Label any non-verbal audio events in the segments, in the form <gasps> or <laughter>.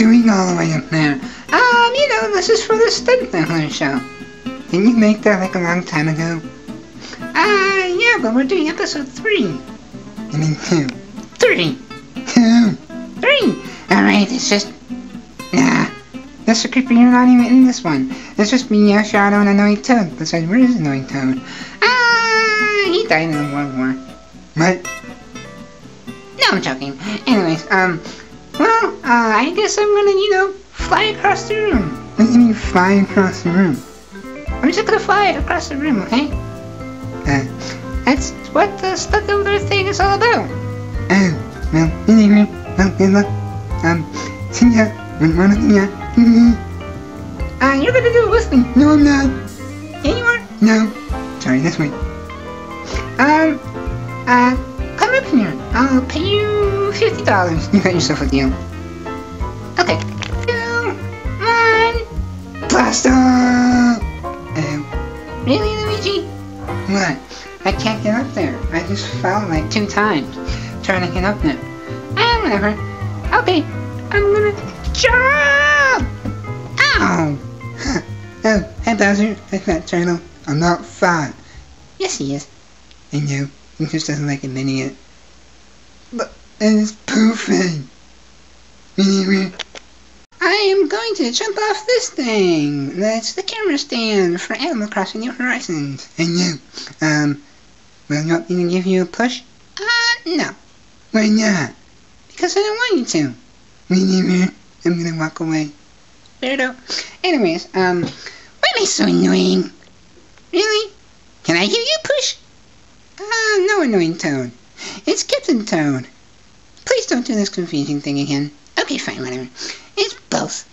doing all the way up there? Um, you know, this is for the Stunt show. Didn't you make that like a long time ago? Uh, yeah, but we're doing episode three. I mean two. Three. Two. Three. Alright, it's just... Nah. Mr. Creeper, you're not even in this one. It's just me, Yoshi, Shadow, and Annoying Toad. Besides, where is Annoying Toad? Ah, he died in the World War. What? No, I'm joking. Anyways, um, well, uh, I guess I'm gonna, you know, fly across the room. What do you mean fly across the room? I'm just gonna fly across the room, okay? Uh, that's what the stuck over thing is all about. Oh, well, anyway, well, good luck. Um, see ya. One of ya. <laughs> uh, you're gonna do it with me. No, I'm not. Yeah, you are. No. Sorry, this way. Um, uh, I'll pay you fifty dollars. You got yourself a deal. Okay. Two, one, blast off! Um, really, Luigi? What? I can't get up there. I just fell like two times trying to get up there. Ah, whatever. Okay, I'm gonna jump! Ow! oh, hey Bowser, hey Fat Turtle. I'm not fine. Yes, he is. And know. He just doesn't like admitting it. But it's poofing. I am going to jump off this thing. That's the camera stand for Animal Crossing New Horizons. And you, Um, will you want me give you a push? Uh, no. Why not? Because I don't want you to. Anyway, I'm gonna walk away. Weirdo. Anyways, um, why am I so annoying? Really? Can I give you a push? Ah, uh, no annoying Toad. It's Captain Toad. Please don't do this confusing thing again. Okay, fine, whatever. It's both.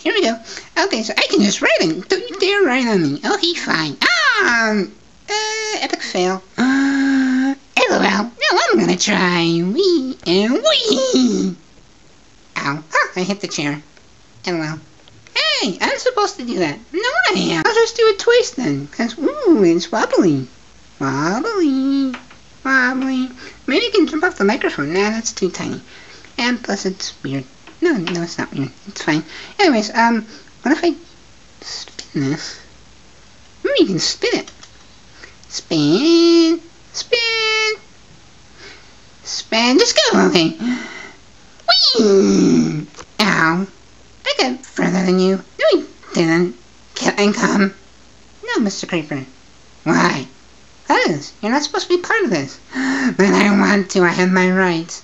Here we go. Okay, so I can just ride him. Don't you dare write on me. Okay, fine. Ah, um, uh, epic fail. Uh, LOL. Now I'm gonna try. Wee and wee. Ow. Ah, I hit the chair. LOL. Hey, I'm supposed to do that. No, I am. I'll just do a twist then. Because, ooh, it's wobbly. Wobbly. Wobbly. Maybe you can jump off the microphone. Nah, that's too tiny. And plus it's weird. No, no, it's not weird. It's fine. Anyways, um, what if I spin this? Maybe you can spin it. Spin. Spin. Spin. Just go. Okay. Whee! Ow. I got further than you. No, you didn't. And come. No, Mr. Creeper. Why? You're not supposed to be part of this. But I want to. I have my rights.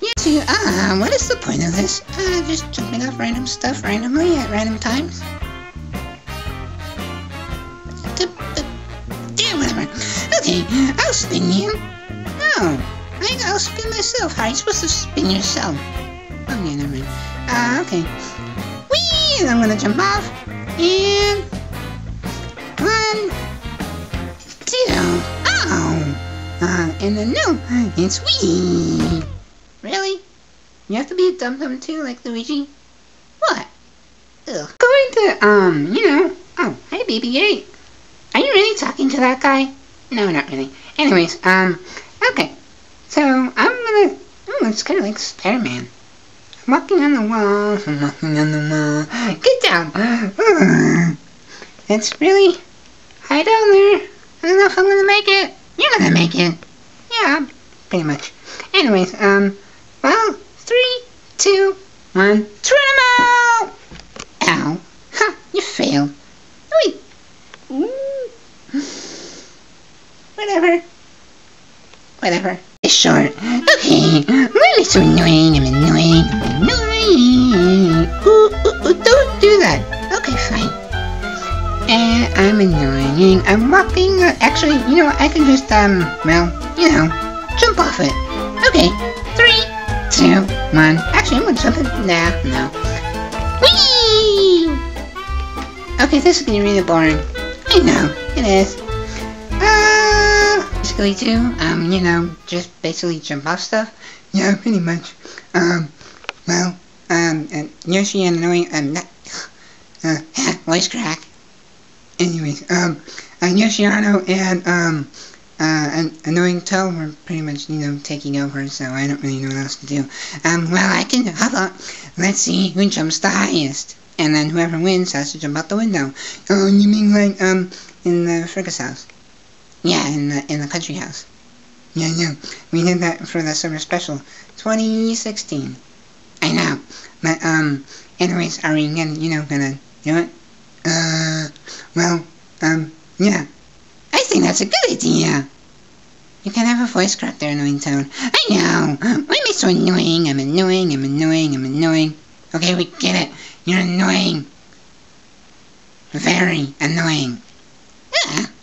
Yes, you are. What is the point of this? Uh, just jumping off random stuff randomly at random times? Yeah, whatever. Okay, I'll spin you. No, I, I'll spin myself. How are you supposed to spin yourself? Oh, yeah, never mind. Uh, okay. Whee! I'm gonna jump off. And... One... Uh, and then no, it's wee! Really? You have to be a dum-dum too, like Luigi? What? Ugh. Going to, um, you know... Oh, hey, BB-8. Are you really talking to that guy? No, not really. Anyways, um, okay. So, I'm gonna... Oh, it's kind of like Spider-Man. Walking on the wall. Walking on the wall. Get down! It's really high down there. I don't know if I'm gonna make it. You're gonna make it. Yeah, pretty much. Anyways, um, well, three, two, one, Geronimo! Ow. Ha, you failed. Wait. Whatever. Whatever. It's short. Okay, <laughs> really so annoying. I'm walking. Actually, you know, I can just, um, well, you know, jump off it. Okay, three, two, one. Actually, I'm gonna jump it. Nah, no. Whee! Okay, this is gonna be really boring. I know, it is. Uh, basically too, um, you know, just basically jump off stuff. Yeah, pretty much. Um, well, um, and Yoshi and annoying, um, not, uh, <laughs> voice crack. Anyways, um, uh, Yoshiano and, um, uh, an annoying Toad were pretty much, you know, taking over, so I don't really know what else to do. Um, well, I can, how about, let's see who jumps the highest. And then whoever wins has to jump out the window. Oh, you mean like, um, in the Fergus house? Yeah, in the, in the country house. Yeah, know. We did that for the summer special. 2016. I know. But, um, anyways, are we gonna, you know, gonna do it? Uh, well, um, yeah. I think that's a good idea. You can have a voice crack their annoying Toad. I know. Why am I so annoying? I'm annoying, I'm annoying, I'm annoying. Okay, we get it. You're annoying. Very annoying.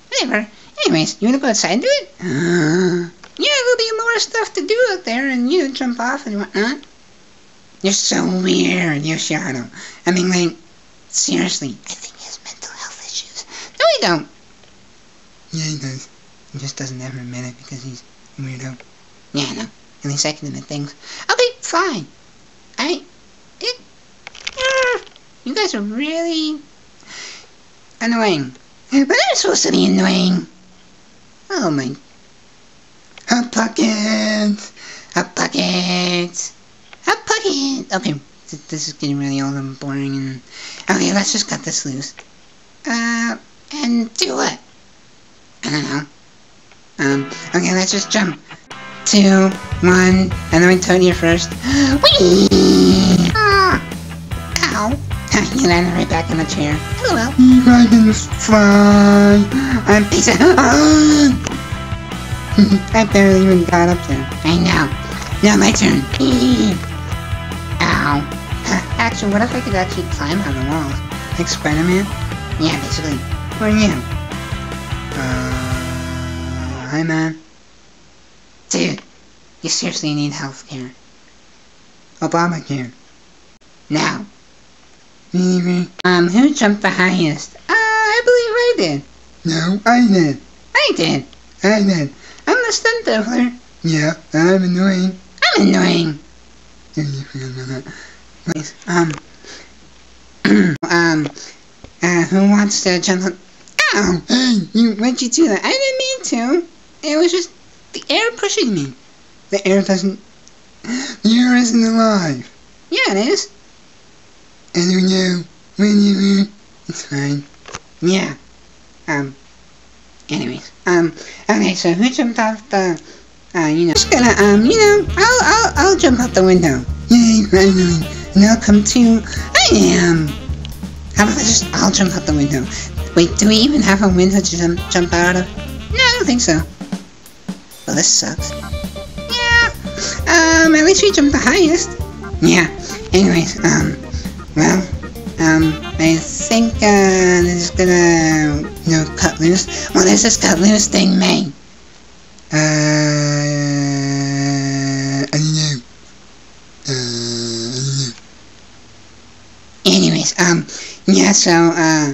Whatever. Anyways, you wanna go outside and do it? Uh-huh. yeah, there'll be more stuff to do out there and you jump off and whatnot. You're so weird, Yoshiharu. I mean, like, seriously, I think he has mental health issues. No, he don't. Yeah, he does. He just doesn't ever admit it because he's a weirdo. Yeah, I know. At least I can admit things. Okay, fine. I... It... Uh, you guys are really... annoying. But I'm supposed to be annoying. Oh my... Hot Pockets! Hot Pockets! Hot Pockets! Okay, this is getting really old and boring and... Okay, let's just cut this loose. Uh, and do what? I don't know. Um, okay, let's just jump. Two, one, and then we turn you first. <gasps> Whee! Ah! Ow! <laughs> you landed right back in the chair. Oh well. I can fly. I'm of. <laughs> I barely even got up there. I know. Now my turn. <laughs> Ow. Actually, what if I could actually climb on the walls? Like Spider-Man? Yeah, basically. Where are you? Uh, hi man. Dude, you seriously need health care. Obamacare. Now. Um, who jumped the highest? Uh, I believe I did. No, I did. I did. I did. I'm the stunt doubler. Yeah, I'm annoying. I'm annoying. um, <clears throat> um, uh, who wants to jump on? Ow! Hey, you, why'd you do that? I didn't mean to. It was just the air pushing me. The air doesn't... The air isn't alive. Yeah, it is. And you know, when you... It's fine. Yeah. Um, anyways. Um, okay, so who jumped off the... Uh, you know, just gonna, um, you know, I'll, I'll, I'll jump out the window. Yay, finally. Come to... I am... How about I just, I'll jump out the window. Wait, do we even have a window to jump, jump out of? No, I don't think so. Well, this sucks. Yeah. Um, at least we jumped the highest. Yeah. Anyways, um, well, um, I think, uh, this is gonna, you know, cut loose. Is this cut loose thing, May? Uh, I. Uh, I. Anyways, um, yeah, so, uh,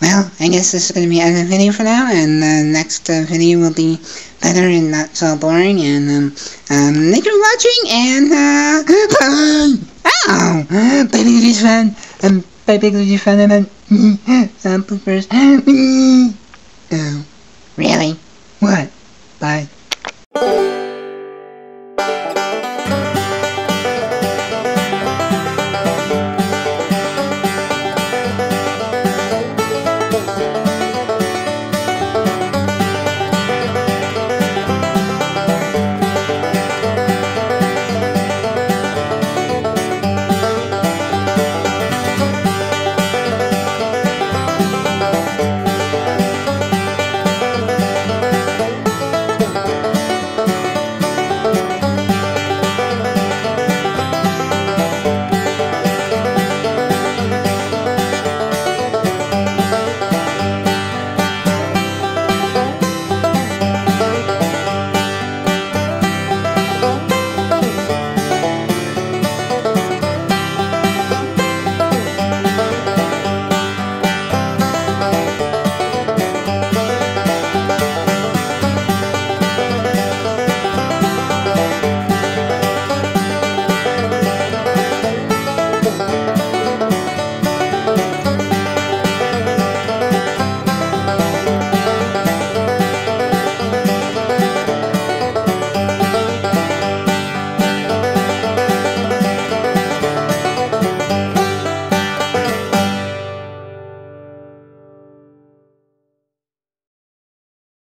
well, I guess this is to be the end of the video for now, and the next uh, video will be better and not so boring, and, um, um, thank you for watching, and, uh, bye! Ow! Bye, Big fan, um, bye, Big Luigi's fan, and, um, <laughs> um, poopers, <laughs> oh. Really? What? Bye.